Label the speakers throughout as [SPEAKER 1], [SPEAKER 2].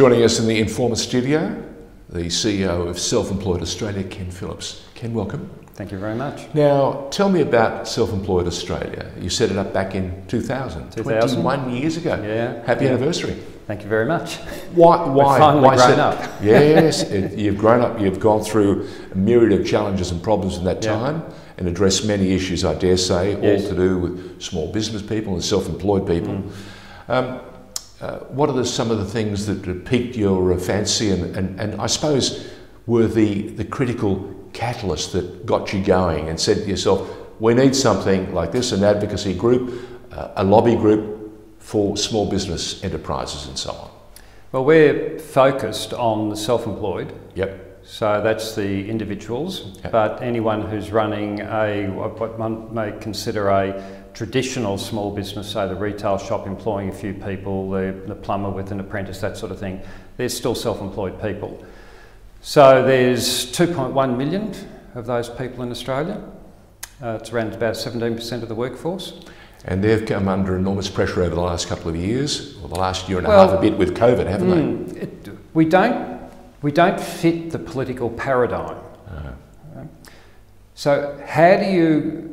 [SPEAKER 1] Joining us in the Informer studio, the CEO of Self Employed Australia, Ken Phillips. Ken, welcome.
[SPEAKER 2] Thank you very much.
[SPEAKER 1] Now, tell me about Self Employed Australia. You set it up back in 2000,
[SPEAKER 2] 2000.
[SPEAKER 1] 21 years ago.
[SPEAKER 2] Yeah.
[SPEAKER 1] Happy
[SPEAKER 2] Yeah.
[SPEAKER 1] anniversary.
[SPEAKER 2] Thank you very much.
[SPEAKER 1] Why? Why?
[SPEAKER 2] finally
[SPEAKER 1] why
[SPEAKER 2] grown
[SPEAKER 1] set-
[SPEAKER 2] up.
[SPEAKER 1] yes, it, you've grown up. You've gone through a myriad of challenges and problems in that
[SPEAKER 2] Yeah.
[SPEAKER 1] time, and addressed many issues. I dare say,
[SPEAKER 2] Yes.
[SPEAKER 1] all to do with small business people and self-employed people.
[SPEAKER 2] Mm.
[SPEAKER 1] Um, uh, what are the, some of the things that piqued your uh, fancy, and, and, and I suppose were the the critical catalyst that got you going, and said to yourself, "We need something like this: an advocacy group, uh, a lobby group." For small business enterprises and so on.
[SPEAKER 2] Well, we're focused on the self-employed,
[SPEAKER 1] Yep.
[SPEAKER 2] so that's the individuals,
[SPEAKER 1] Yep.
[SPEAKER 2] but anyone who's running a what what one may consider a traditional small business, say the retail shop employing a few people, the, the plumber with an apprentice, that sort of thing, they're still self-employed people. So there's 2.1 million of those people in Australia. Uh, it's around about 17% of the workforce.
[SPEAKER 1] And they've come under enormous pressure over the last couple of years, or the last year and a half, a bit with COVID, haven't they?
[SPEAKER 2] Mm, it, we don't we don't fit the political paradigm.
[SPEAKER 1] Uh,
[SPEAKER 2] So how do you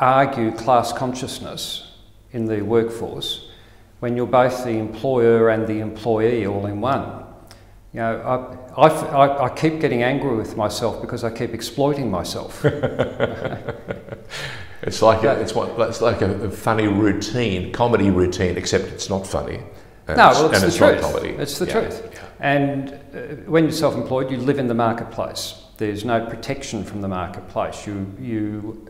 [SPEAKER 2] argue class consciousness in the workforce when you're both the employer and the employee all in one? You know, I, I I- keep getting angry with myself because I keep exploiting myself.
[SPEAKER 1] it's like a, it's what it's like a, a funny routine, comedy routine, except it's not funny. And
[SPEAKER 2] no, well, it's
[SPEAKER 1] and
[SPEAKER 2] the
[SPEAKER 1] not
[SPEAKER 2] truth.
[SPEAKER 1] comedy.
[SPEAKER 2] It's the
[SPEAKER 1] Yeah,
[SPEAKER 2] truth.
[SPEAKER 1] yeah.
[SPEAKER 2] And uh, when you're self-employed, you live in the marketplace. There's no protection from the marketplace. You you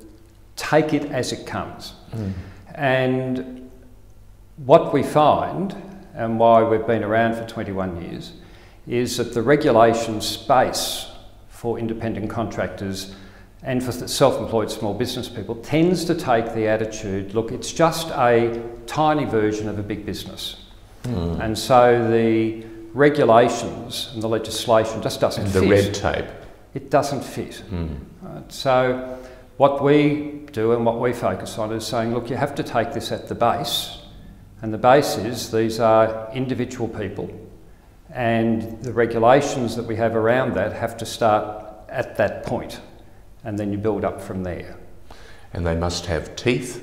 [SPEAKER 2] take it as it comes.
[SPEAKER 1] Mm.
[SPEAKER 2] And what we find, and why we've been around for 21 years, is that the regulation space for independent contractors and for self-employed small business people tends to take the attitude, look, it's just a tiny version of a big business.
[SPEAKER 1] Mm.
[SPEAKER 2] And so the regulations and the legislation just doesn't
[SPEAKER 1] And
[SPEAKER 2] fit.
[SPEAKER 1] the red tape.
[SPEAKER 2] It doesn't fit.
[SPEAKER 1] Mm.
[SPEAKER 2] Right, So, what we do and what we focus on is saying, look, you have to take this at the base, and the base is these are individual people, and the regulations that we have around that have to start at that point, and then you build up from there.
[SPEAKER 1] And they must have teeth.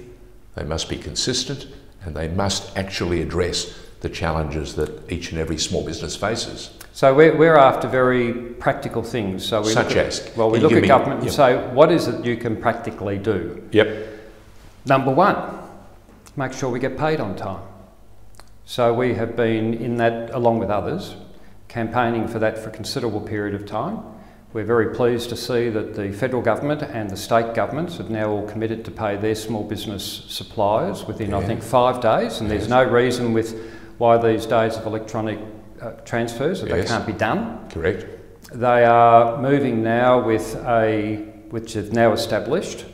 [SPEAKER 1] They must be consistent, and they must actually address the challenges that each and every small business faces.
[SPEAKER 2] So we're, we're after very practical things. So we
[SPEAKER 1] Such
[SPEAKER 2] look at,
[SPEAKER 1] as?
[SPEAKER 2] well, we look at
[SPEAKER 1] me-
[SPEAKER 2] government and say, what is it you can practically do?
[SPEAKER 1] Yep.
[SPEAKER 2] Number one, make sure we get paid on time. So we have been in that, along with others, campaigning for that for a considerable period of time. We're very pleased to see that the federal government and the state governments have now all committed to pay their small business suppliers within, I think, five days, and there's no reason with why these days of electronic uh, transfers that they can't be done.
[SPEAKER 1] Correct.
[SPEAKER 2] They are moving now with a, which is now established,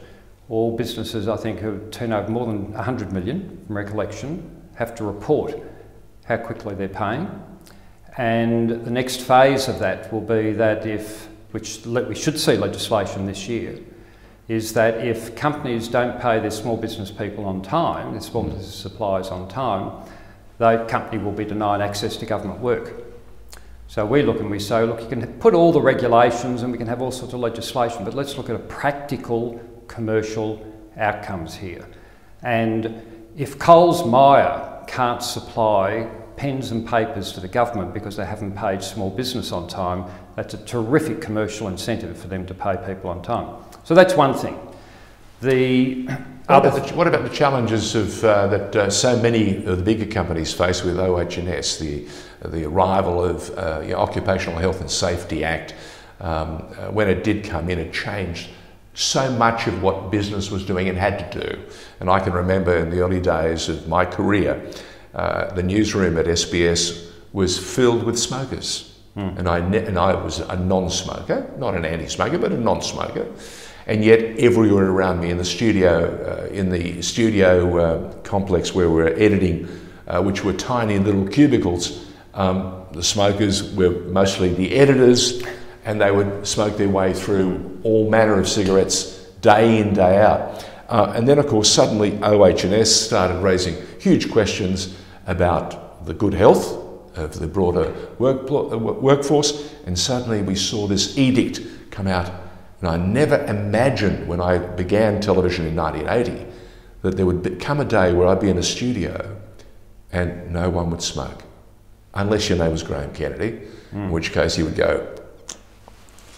[SPEAKER 2] all businesses I think who turn over more than 100 million from recollection have to report how quickly they're paying. And the next phase of that will be that if, which we should see legislation this year, is that if companies don't pay their small business people on time, their small business suppliers on time, that company will be denied access to government work. So we look and we say, look, you can put all the regulations and we can have all sorts of legislation, but let's look at a practical commercial outcomes here. And if Coles Myer can't supply pens and papers to the government because they haven't paid small business on time, that's a terrific commercial incentive for them to pay people on time. So that's one thing. The
[SPEAKER 1] What about, the, what about the challenges of, uh, that uh, so many of the bigger companies face with OH&S, the, the arrival of uh, the Occupational Health and Safety Act? Um, uh, when it did come in, it changed so much of what business was doing and had to do. And I can remember in the early days of my career, uh, the newsroom at SBS was filled with smokers. And, I ne- and I was a non smoker, not an anti smoker, but a non smoker. And yet, everywhere around me in the studio, uh, in the studio uh, complex where we were editing, uh, which were tiny little cubicles, um, the smokers were mostly the editors, and they would smoke their way through all manner of cigarettes day in, day out. Uh, and then, of course, suddenly OH&S started raising huge questions about the good health of the broader work, uh, workforce, and suddenly we saw this edict come out. And I never imagined when I began television in 1980 that there would come a day where I'd be in a studio and no one would smoke, unless your name was Graham Kennedy, mm. in which case you would go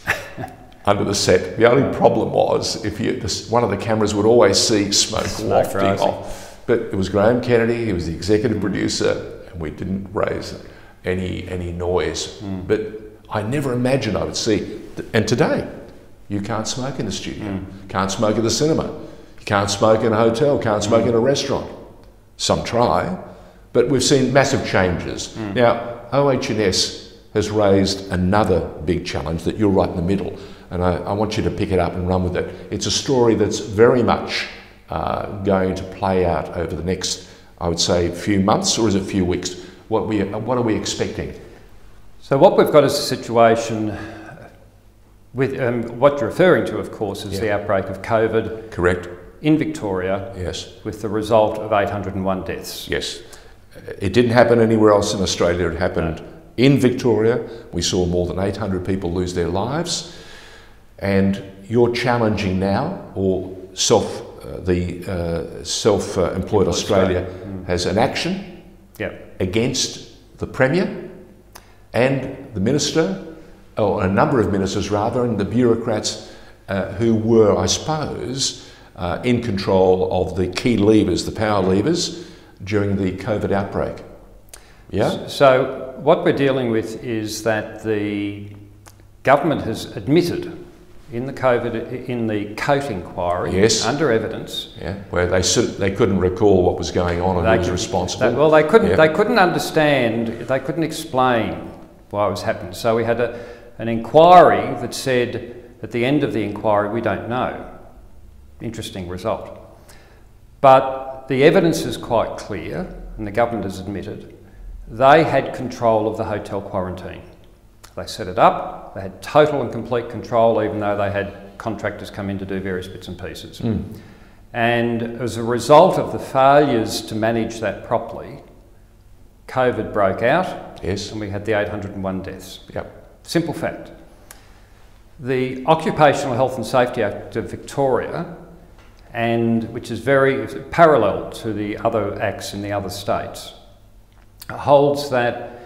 [SPEAKER 1] under the set. The only problem was if you, this, one of the cameras would always see smoke, smoke wafting rising. off. But it was Graham Kennedy, he was the executive producer, and we didn't raise any, any noise. Mm. But I never imagined I would see, and today, you can't smoke in the studio, mm. can't smoke in the cinema, you can't smoke in a hotel, can't smoke mm. in a restaurant. Some try, but we've seen massive changes. Hmm. Now, OH&S has raised another big challenge that you're right in the middle, and I, I want you to pick it up and run with it. It's a story that's very much uh, going to play out over the next, I would say, few months or is it a few weeks? What, we, what are we expecting?
[SPEAKER 2] So, what we've got is a situation with um, what you're referring to, of course, is yeah. the outbreak of COVID.
[SPEAKER 1] Correct.
[SPEAKER 2] In Victoria.
[SPEAKER 1] Yes.
[SPEAKER 2] With the result of 801 deaths.
[SPEAKER 1] Yes. It didn't happen anywhere else in Australia, it happened no. in Victoria. We saw more than 800 people lose their lives. And you're challenging now, or self uh, the uh, self-employed Australia, Australia. Mm. has an action
[SPEAKER 2] yep.
[SPEAKER 1] against the Premier and the Minister, or a number of ministers rather, and the bureaucrats uh, who were, I suppose, uh, in control of the key levers, the power levers, during the COVID outbreak. Yeah?
[SPEAKER 2] So, what we're dealing with is that the government has admitted in the COVID, in the Coate inquiry,
[SPEAKER 1] yes.
[SPEAKER 2] under evidence.
[SPEAKER 1] Yeah, where they they couldn't recall what was going on and who was responsible.
[SPEAKER 2] They, well, they couldn't. Yeah. They couldn't understand. They couldn't explain why it was happening. So we had a, an inquiry that said at the end of the inquiry, we don't know. Interesting result. But the evidence is quite clear, and the government has admitted they had control of the hotel quarantine. They set it up, they had total and complete control, even though they had contractors come in to do various bits and pieces. Mm. And as a result of the failures to manage that properly, COVID broke out.
[SPEAKER 1] Yes.
[SPEAKER 2] And we had the 801 deaths.
[SPEAKER 1] Yep.
[SPEAKER 2] Simple fact. The Occupational Health and Safety Act of Victoria, and which is very parallel to the other acts in the other states, holds that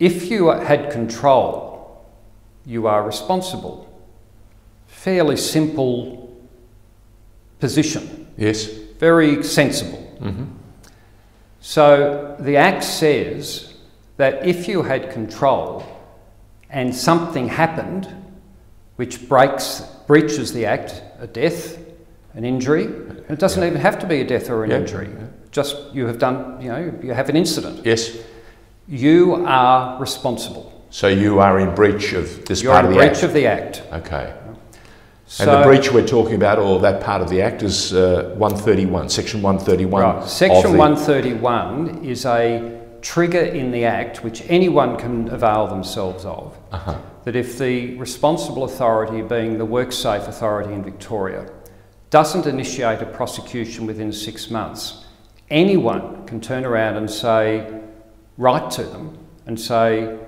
[SPEAKER 2] if you had control, you are responsible. Fairly simple position.
[SPEAKER 1] Yes.
[SPEAKER 2] Very sensible.
[SPEAKER 1] Mm-hmm.
[SPEAKER 2] So the Act says that if you had control and something happened which breaks, breaches the Act, a death, an injury, it doesn't yeah. even have to be a death or an yeah. injury, just you have done, you know, you have an incident.
[SPEAKER 1] Yes
[SPEAKER 2] you are responsible.
[SPEAKER 1] So you are in breach of this
[SPEAKER 2] You're
[SPEAKER 1] part of the
[SPEAKER 2] breach
[SPEAKER 1] Act?
[SPEAKER 2] of the Act.
[SPEAKER 1] Okay. So, and the breach we're talking about, or that part of the Act, is uh, 131, Section 131. Right.
[SPEAKER 2] Section 131 is a trigger in the Act which anyone can avail themselves of.
[SPEAKER 1] Uh-huh.
[SPEAKER 2] That if the responsible authority, being the WorkSafe Authority in Victoria, doesn't initiate a prosecution within six months, anyone can turn around and say, write to them and say,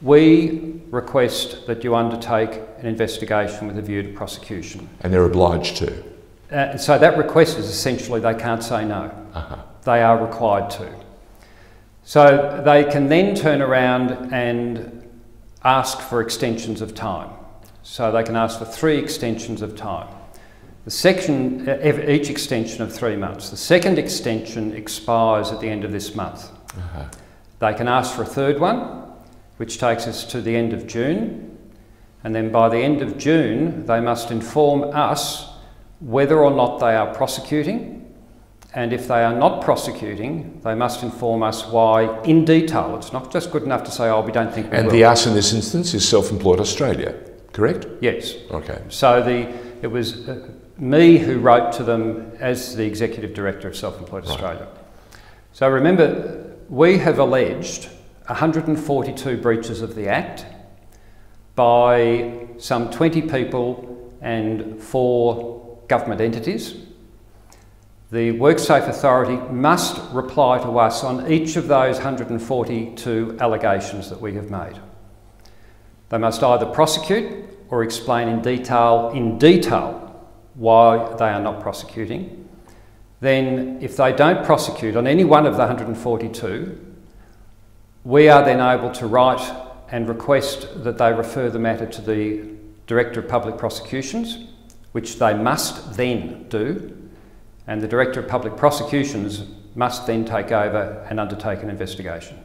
[SPEAKER 2] we request that you undertake an investigation with a view to prosecution.
[SPEAKER 1] And they're obliged to?
[SPEAKER 2] Uh, so that request is essentially they can't say no.
[SPEAKER 1] Uh-huh.
[SPEAKER 2] They are required to. So they can then turn around and ask for extensions of time. So they can ask for three extensions of time. The section, uh, each extension of three months. The second extension expires at the end of this month.
[SPEAKER 1] Uh-huh.
[SPEAKER 2] They can ask for a third one, which takes us to the end of June. And then by the end of June, they must inform us whether or not they are prosecuting. And if they are not prosecuting, they must inform us why in detail. It's not just good enough to say, oh, we don't think we
[SPEAKER 1] And
[SPEAKER 2] will.
[SPEAKER 1] the us in this instance is Self Employed Australia, correct?
[SPEAKER 2] Yes.
[SPEAKER 1] Okay.
[SPEAKER 2] So the, it was uh, me who wrote to them as the Executive Director of Self Employed right. Australia. So remember, we have alleged 142 breaches of the Act by some 20 people and four government entities. The WorkSafe Authority must reply to us on each of those 142 allegations that we have made. They must either prosecute or explain in detail, in detail, why they are not prosecuting. Then, if they don't prosecute on any one of the 142, we are then able to write and request that they refer the matter to the Director of Public Prosecutions, which they must then do, and the Director of Public Prosecutions must then take over and undertake an investigation.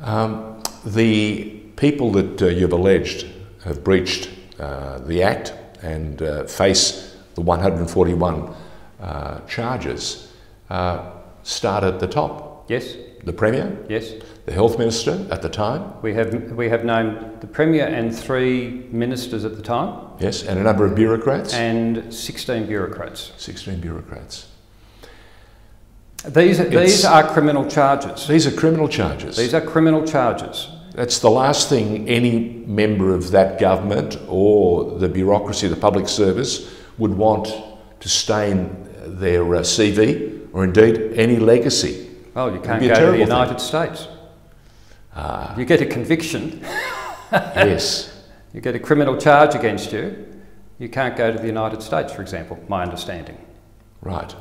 [SPEAKER 1] Um, the people that uh, you've alleged have breached uh, the Act and uh, face the 141 uh, charges uh, start at the top.
[SPEAKER 2] Yes.
[SPEAKER 1] The Premier?
[SPEAKER 2] Yes.
[SPEAKER 1] The Health Minister at the time?
[SPEAKER 2] We have, we have named the Premier and three ministers at the time.
[SPEAKER 1] Yes, and a number of bureaucrats?
[SPEAKER 2] And 16 bureaucrats.
[SPEAKER 1] 16 bureaucrats.
[SPEAKER 2] These, these are criminal charges.
[SPEAKER 1] These are criminal charges.
[SPEAKER 2] These are criminal charges.
[SPEAKER 1] That's the last thing any member of that government or the bureaucracy, the public service, would want to stain their uh, CV or indeed any legacy.
[SPEAKER 2] Well, you can't go to the United thing. States. Ah. You get a conviction.
[SPEAKER 1] yes.
[SPEAKER 2] You get a criminal charge against you. You can't go to the United States, for example, my understanding.
[SPEAKER 1] Right.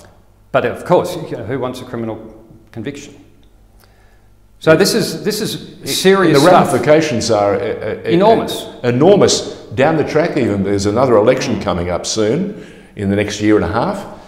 [SPEAKER 2] But of course, you know, who wants a criminal conviction? So this is this is serious.
[SPEAKER 1] the ramifications are uh, uh,
[SPEAKER 2] uh, enormous.
[SPEAKER 1] enormous. Down the track, even there's another election coming up soon, in the next year and a half.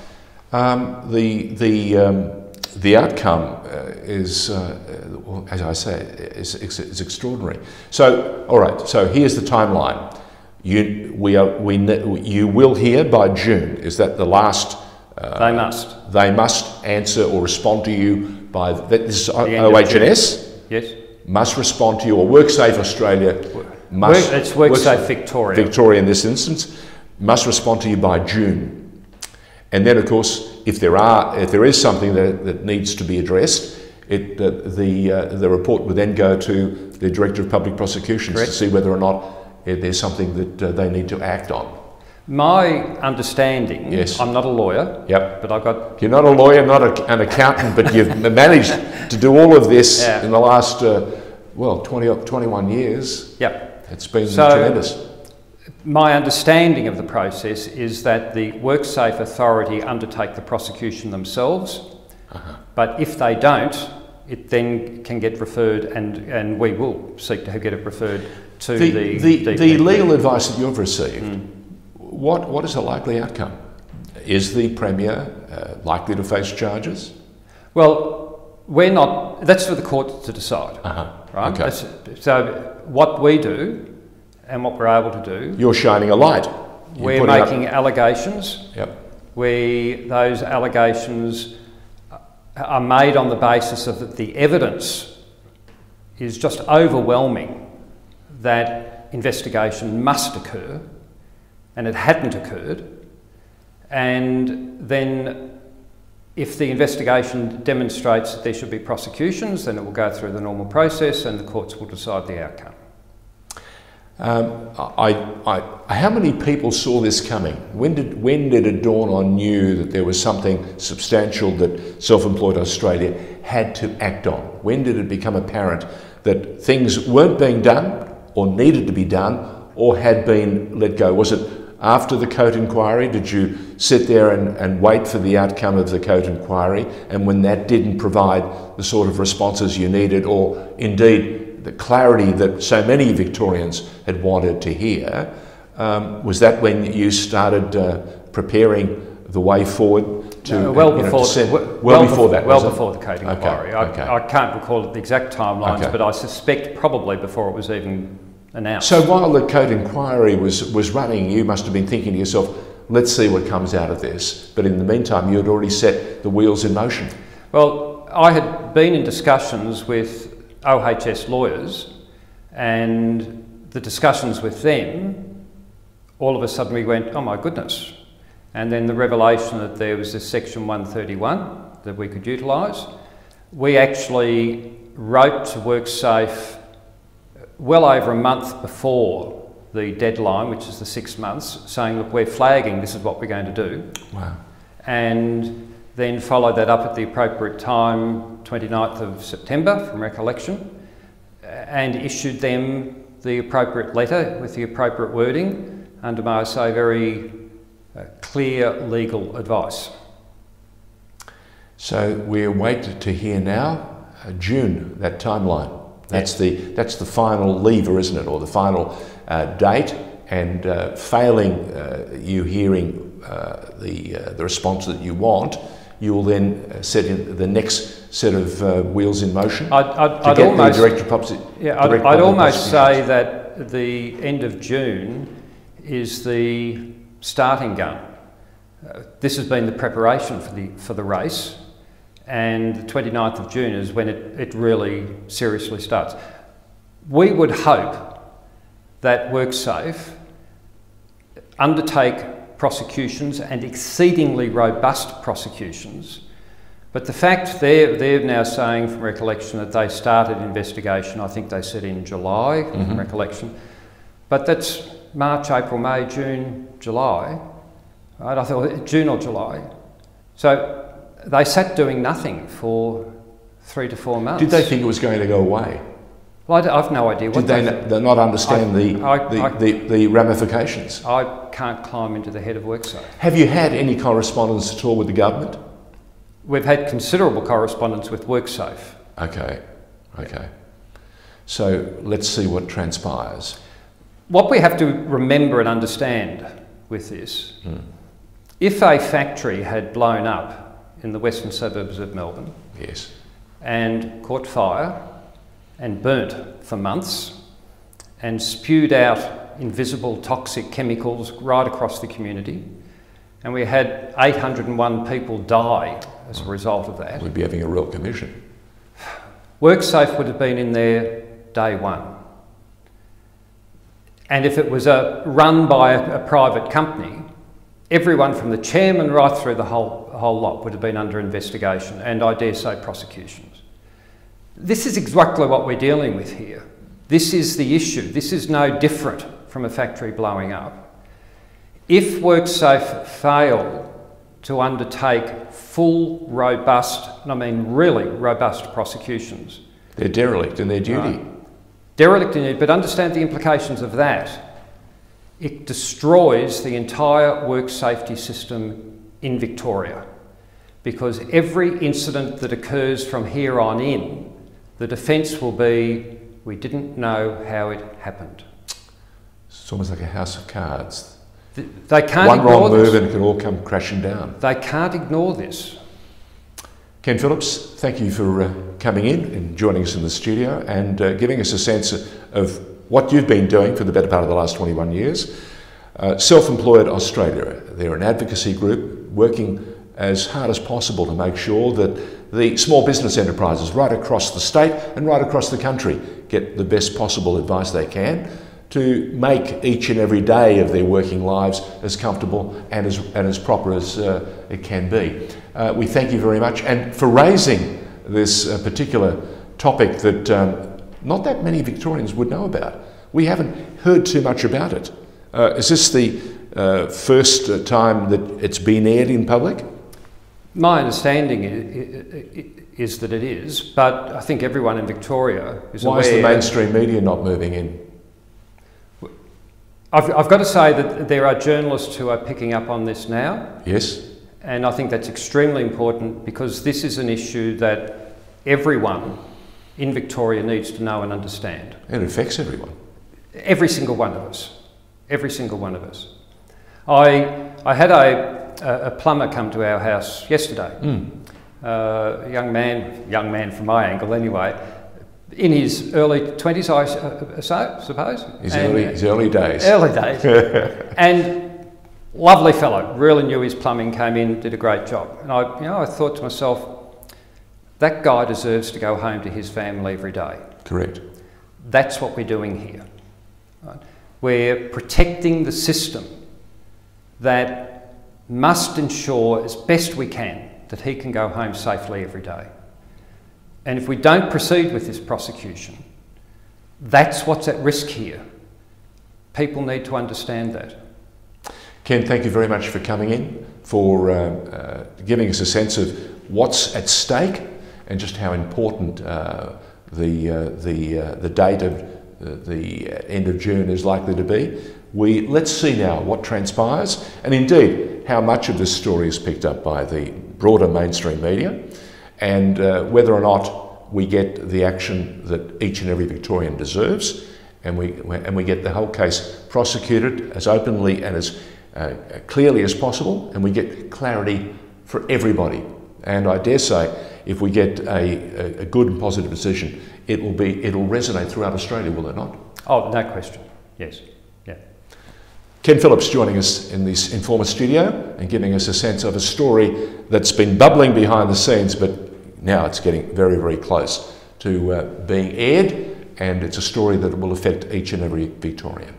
[SPEAKER 1] Um, the the um, the outcome uh, is, uh, as I say, is, is, extraordinary. So, all right. So here's the timeline. You we are we you will hear by June. Is that the last?
[SPEAKER 2] Uh, they must.
[SPEAKER 1] They must answer or respond to you by that. this is OHS.
[SPEAKER 2] Yes.
[SPEAKER 1] Must respond to you, or WorkSafe Australia must.
[SPEAKER 2] Work, it's WorkSafe Work, Victoria.
[SPEAKER 1] Victoria in this instance must respond to you by June, and then of course, if there are if there is something that, that needs to be addressed, it uh, the uh, the report would then go to the Director of Public Prosecutions Correct. to see whether or not there's something that uh, they need to act on.
[SPEAKER 2] My understanding,
[SPEAKER 1] yes.
[SPEAKER 2] I'm not a lawyer,
[SPEAKER 1] yep.
[SPEAKER 2] but I've got...
[SPEAKER 1] You're not a lawyer, not a, an accountant, but you've managed to do all of this yeah. in the last, uh, well, 20, 21 years.
[SPEAKER 2] Yep.
[SPEAKER 1] It's been so, tremendous.
[SPEAKER 2] My understanding of the process is that the WorkSafe Authority undertake the prosecution themselves, uh-huh. but if they don't, it then can get referred, and, and we will seek to get it referred to the...
[SPEAKER 1] The, the, the legal advice that you've received... Mm what, what is the likely outcome? Is the Premier uh, likely to face charges?
[SPEAKER 2] Well, we're not, that's for the court to decide.
[SPEAKER 1] Uh-huh.
[SPEAKER 2] Right?
[SPEAKER 1] Okay.
[SPEAKER 2] That's, so, what we do and what we're able to do.
[SPEAKER 1] You're shining a light.
[SPEAKER 2] You're we're making up... allegations.
[SPEAKER 1] Yep.
[SPEAKER 2] We, those allegations are made on the basis of that the evidence is just overwhelming that investigation must occur and it hadn't occurred, and then if the investigation demonstrates that there should be prosecutions, then it will go through the normal process and the courts will decide the outcome.
[SPEAKER 1] Um, I, I, how many people saw this coming? When did, when did it dawn on you that there was something substantial that Self Employed Australia had to act on? When did it become apparent that things weren't being done or needed to be done or had been let go? Was it after the Coate inquiry? Did you sit there and, and wait for the outcome of the Coate inquiry? And when that didn't provide the sort of responses you needed, or indeed the clarity that so many Victorians had wanted to hear, um, was that when you started uh, preparing the way forward to,
[SPEAKER 2] uh, well before, know,
[SPEAKER 1] the,
[SPEAKER 2] well,
[SPEAKER 1] well, before that
[SPEAKER 2] well before the Coate inquiry.
[SPEAKER 1] Okay,
[SPEAKER 2] I, I, can't recall the exact timelines,
[SPEAKER 1] okay.
[SPEAKER 2] but I suspect probably before it was even announced.
[SPEAKER 1] So while the Coate inquiry was, was running, you must have been thinking to yourself, let's see what comes out of this. But in the meantime, you had already set the wheels in motion.
[SPEAKER 2] Well, I had been in discussions with OHS lawyers, and the discussions with them, all of a sudden we went, oh my goodness. And then the revelation that there was this section 131 that we could utilise. We actually wrote to WorkSafe well over a month before the deadline, which is the six months, saying, look, we're flagging, this is what we're going to do.
[SPEAKER 1] Wow.
[SPEAKER 2] and then followed that up at the appropriate time, 29th of September from recollection, and issued them the appropriate letter with the appropriate wording under, may I say, very uh, clear legal advice.
[SPEAKER 1] So we wait to hear now, uh, June, that timeline. That's the that's the final lever, isn't it, or the final uh, date? And uh, failing uh, you hearing uh, the uh, the response that you want, you will then uh, set in the next set of uh, wheels in motion.
[SPEAKER 2] I'd, I'd, I'd almost, yeah, I'd, I'd almost say that the end of June is the starting gun. Uh, this has been the preparation for the for the race and the 29th of June is when it, it really seriously starts. We would hope that WorkSafe undertake prosecutions and exceedingly robust prosecutions. But the fact they're, they're now saying from recollection that they started investigation, I think they said in July, mm -hmm. from mm-hmm. recollection. But that's March, April, May, June, July. Right? I thought June or July. So they sat doing nothing for three to four months.
[SPEAKER 1] Did they think it was going to go away?
[SPEAKER 2] Well, I have no idea.
[SPEAKER 1] Did they, they not understand I, the, I, the, I, the, the, ramifications?
[SPEAKER 2] I can't climb into the head of WorkSafe.
[SPEAKER 1] Have you had any correspondence at all with the government?
[SPEAKER 2] We've had considerable correspondence with WorkSafe.
[SPEAKER 1] Okay, okay. So let's see what transpires.
[SPEAKER 2] What we have to remember and understand with this, hmm. if a factory had blown up in the western suburbs of Melbourne.
[SPEAKER 1] Yes.
[SPEAKER 2] And caught fire and burnt for months and spewed out invisible toxic chemicals right across the community. And we had 801 people die as a result of that.
[SPEAKER 1] We'd be having a royal commission.
[SPEAKER 2] WorkSafe would have been in there day one. And if it was a, run by a, a private company, everyone from the chairman right through the whole, whole lot would have been under investigation and I dare say prosecutions. This is exactly what we're dealing with here. This is the issue. This is no different from a factory blowing up. If WorkSafe fail to undertake full, robust, and I mean really robust prosecutions,
[SPEAKER 1] they're derelict in their duty. Right.
[SPEAKER 2] Derelict in it, but understand the implications of that it destroys the entire work safety system in Victoria because every incident that occurs from here on in, the defence will be, we didn't know how it happened.
[SPEAKER 1] It's almost like a house of cards.
[SPEAKER 2] they can't
[SPEAKER 1] One wrong
[SPEAKER 2] move
[SPEAKER 1] and it can all come crashing down.
[SPEAKER 2] They can't ignore this.
[SPEAKER 1] Ken Phillips, thank you for uh, coming in and joining us in the studio and uh, giving us a sense of what you've been doing for the better part of the last 21 years. Uh, Self-Employed Australia, they're an advocacy group working as hard as possible to make sure that the small business enterprises right across the state and right across the country get the best possible advice they can to make each and every day of their working lives as comfortable and as, and as proper as uh, it can be. Uh, we thank you very much and for raising this uh, particular topic that um, not that many Victorians would know about. We haven't heard too much about it. Uh, is this the uh, first time that it's been aired in public?
[SPEAKER 2] My understanding is that it is, but I think everyone in Victoria is
[SPEAKER 1] Why
[SPEAKER 2] aware...
[SPEAKER 1] is the mainstream media not moving in?
[SPEAKER 2] I've, I've got to say that there are journalists who are picking up on this now.
[SPEAKER 1] Yes.
[SPEAKER 2] And I think that's extremely important because this is an issue that everyone in Victoria needs to know and understand.
[SPEAKER 1] It affects everyone.
[SPEAKER 2] Every single one of us. Every single one of us. I, I had a, a plumber come to our house yesterday.
[SPEAKER 1] Mm.
[SPEAKER 2] Uh, a young man, young man from my angle anyway, in his early 20s, I so, suppose.
[SPEAKER 1] His, early, his early days.
[SPEAKER 2] Early days. and lovely fellow, really knew his plumbing, came in, did a great job. And I, you know, I thought to myself, that guy deserves to go home to his family every day.
[SPEAKER 1] Correct.
[SPEAKER 2] That's what we're doing here. Right? We're protecting the system that must ensure as best we can that he can go home safely every day. And if we don't proceed with this prosecution, that's what's at risk here. People need to understand that.
[SPEAKER 1] Ken, thank you very much for coming in. for uh, uh, giving us a sense of what's at stake and just how important uh, the, uh, the, uh, the date of the end of June is likely to be. We, let's see now what transpires and indeed how much of this story is picked up by the broader mainstream media and uh, whether or not we get the action that each and every Victorian deserves and we, and we get the whole case prosecuted as openly and as uh, clearly as possible and we get clarity for everybody. And I dare say if we get a, a, good and positive decision, it will be it'll resonate throughout Australia, will it not?
[SPEAKER 2] Oh, no question. Yes.
[SPEAKER 1] Ken Phillips joining us in this Informer studio and giving us a sense of a story that's been bubbling behind the scenes, but now it's getting very, very close to uh, being aired, and it's a story that will affect each and every Victorian.